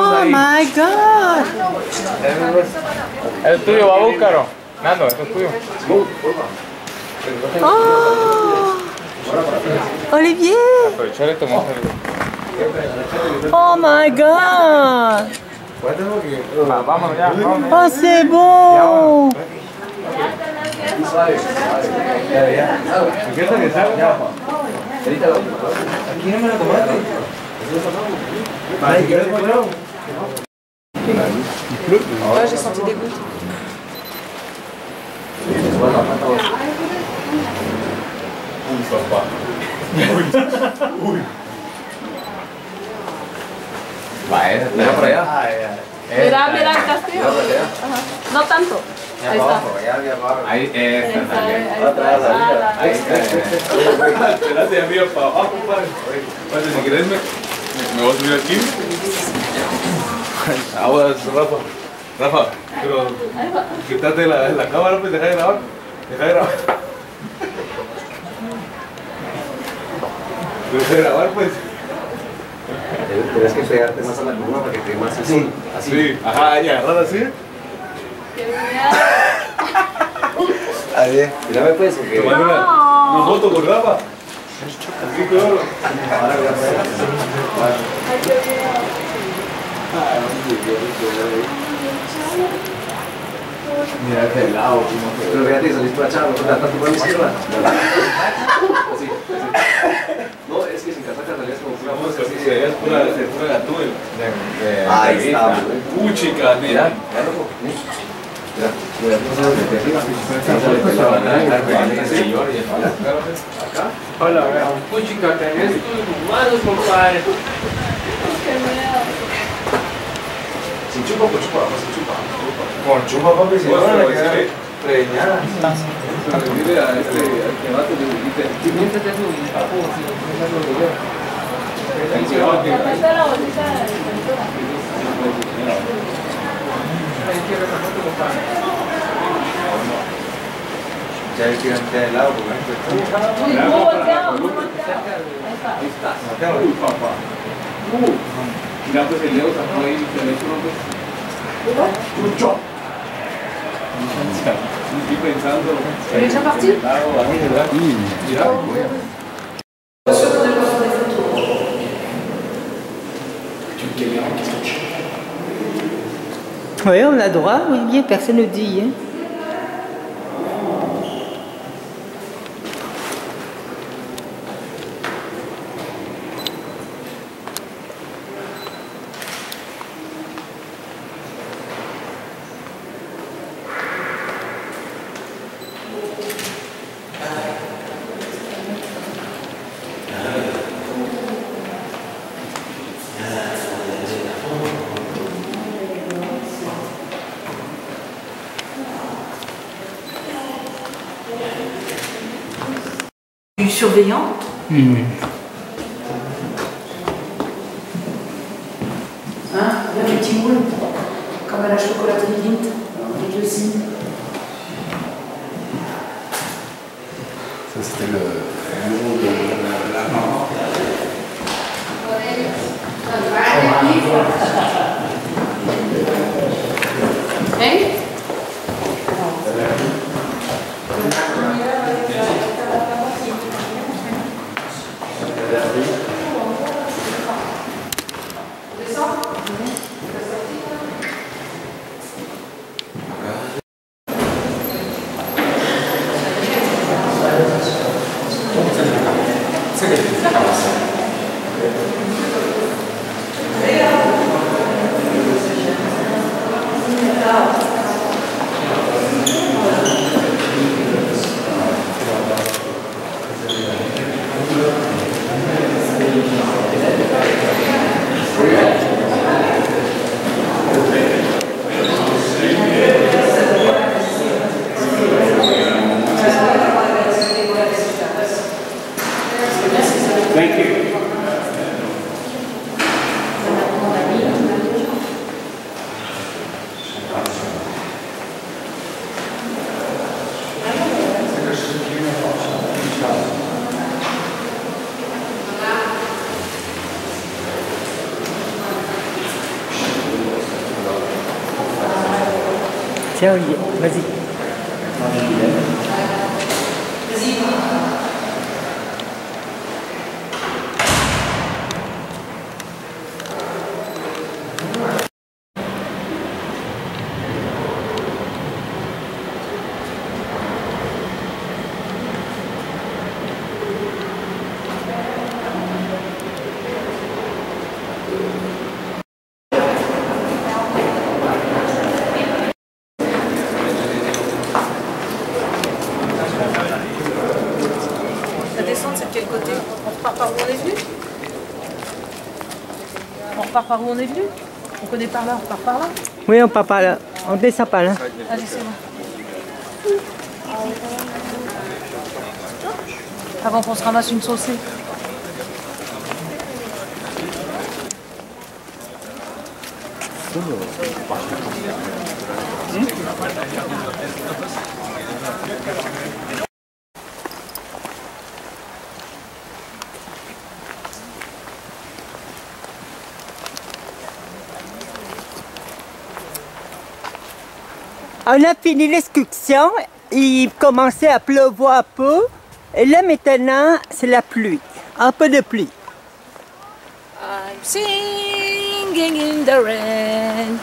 Oh my god. Es tuyo, va a buscarlo. Nando, esto es tuyo. Oh. Olivier. Aprovechar esto, vamos a hacer. Oh my god. Va, vámonos ya, vámonos. Oh, c'est bon. Ouais, j'ai senti des gouttes. Va, está por allá. Mira, mira el castillo. No tanto. Ahí está. Ahí, Está, ahí está. Ahí está. Espérate de arriba para abajo, padre. Padre, si quieres me, me voy a subir aquí. Aguas, Rafa. Rafa, pero quítate la, la cámara, pues deja de grabar. Deja de grabar. Deja de grabar, pues. Tienes que pegarte más a la columna para que quede más así. Así. Sí, ajá, y agarrar así. Ahí. Mírame pues, porque. Tomando una, una foto con Rafa. Así, claro. Mira este lado, Pero fíjate, salís para la izquierda. Así, así. No, es que sin casaca salías como pura que así. veía pura, de pura gatúbel. Ahí está, güey. Puchica, Mira, mira. Hola, vea. Puchica, tenés tus manos, compadre. Chupa, pues chupa, sin chupa. Con chupa, papi, si Pues, no. Dile a este, al que va a te Ahí se va, que- Esta es la bolsita de pintura. Ya hay que ir de lado, porque muy volteado, muy volteado. Ahí está. Uy, papá. Uh, mira, pues el dedo sacó ahí el teléfono, pues. Good est déjà partie oui, on a droit, oui, personne ne dit. Hein. Du surveillant Hein Avec le petit moule, comme à la chocolaterie Vint, avec le signe. Ça, c'était le bureau de la, la maman. Hein? Obrigado. Tiens, Olivier, vas-y. La descente, c'est de quel côté On repart par où on est venu On repart par où on est venu On connaît par là, on repart par là Oui, on part par là. On descend par là. Allez, c'est bon. Avant qu'on se ramasse une saucée. On a fini l'excursion. Il commençait à pleuvoir un peu. Et là, maintenant, c'est la pluie. Un peu de pluie. I'm singing in the rain.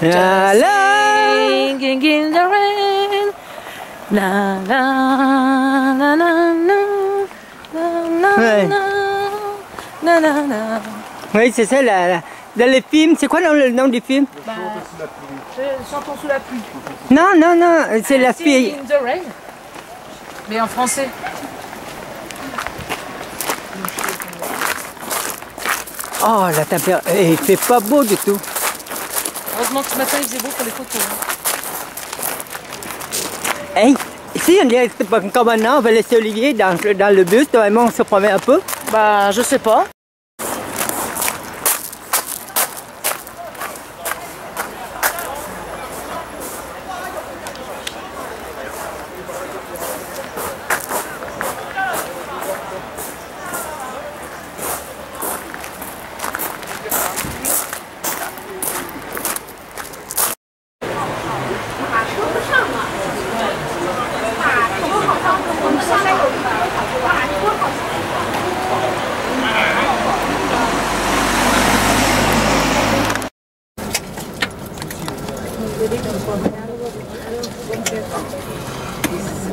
La Just la. Singing in the rain. La la la la la. La la Ouais. la. La la la. Oui, c'est ça. la- la- dans le film, c'est quoi le nom du film? Bah, je- Chantons sous la pluie. Non, non, non, c'est la fille. in the rain. Mais en français. Oh, la température. Il fait pas beau du tout. Heureusement que ce matin il faisait beau pour les photos. hein. Hey, si on est pas comme maintenant, on va laisser Olivier dans, dans le bus. Toi et moi, on se promène un peu. Bah, je sais pas.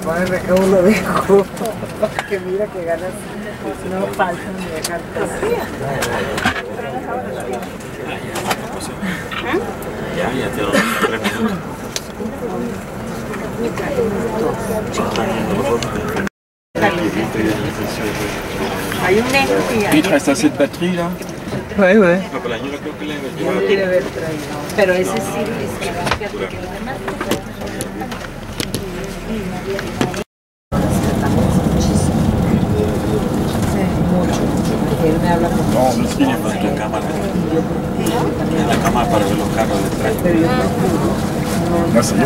Pone recaudo de copa, que mira que ganas. No faltan de dejar Hay un negro que ya Il te batterie là no quiere ver traído, pero ese sí es que los demás No, no tiene más la cámara. En la cámara para ver los carros detrás. À 5